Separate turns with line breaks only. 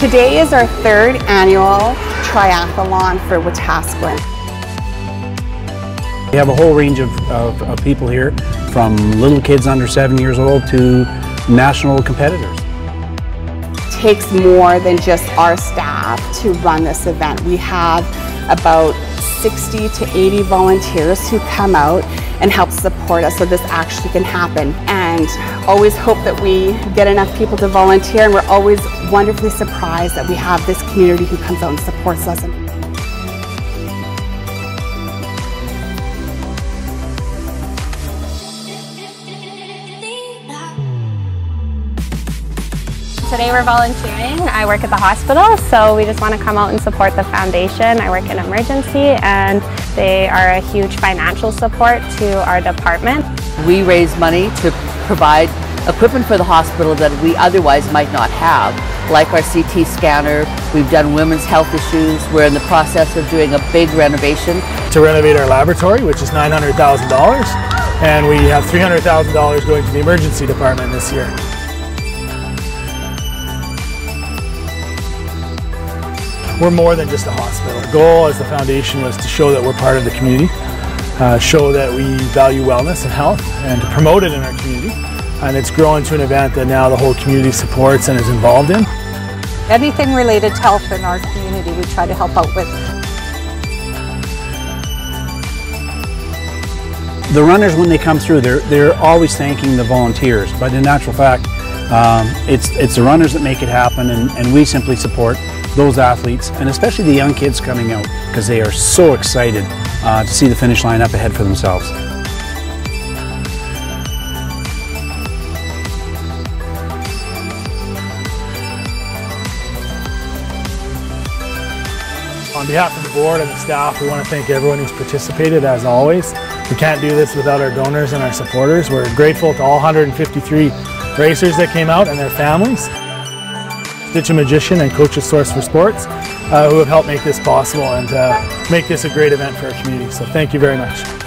Today is our third annual triathlon for Wetaskiwin.
We have a whole range of, of, of people here, from little kids under seven years old to national competitors.
It takes more than just our staff to run this event. We have about 60 to 80 volunteers who come out and help support us so this actually can happen. And always hope that we get enough people to volunteer and we're always wonderfully surprised that we have this community who comes out and supports us.
Today we're volunteering. I work at the hospital, so we just want to come out and support the foundation. I work in emergency and they are a huge financial support to our department.
We raise money to provide equipment for the hospital that we otherwise might not have, like our CT scanner. We've done women's health issues. We're in the process of doing a big renovation.
To renovate our laboratory, which is $900,000, and we have $300,000 going to the emergency department this year. We're more than just a hospital. The goal as the foundation was to show that we're part of the community, uh, show that we value wellness and health, and to promote it in our community. And it's grown to an event that now the whole community supports and is involved in.
Anything related to health in our community, we try to help out with.
The runners, when they come through, they're, they're always thanking the volunteers, but in natural fact, um, it's, it's the runners that make it happen, and, and we simply support those athletes, and especially the young kids coming out, because they are so excited uh, to see the finish line up ahead for themselves.
On behalf of the board and the staff, we want to thank everyone who's participated as always. We can't do this without our donors and our supporters. We're grateful to all 153 racers that came out and their families. Stitch a Magician and Coach's Source for Sports uh, who have helped make this possible and uh, make this a great event for our community. So thank you very much.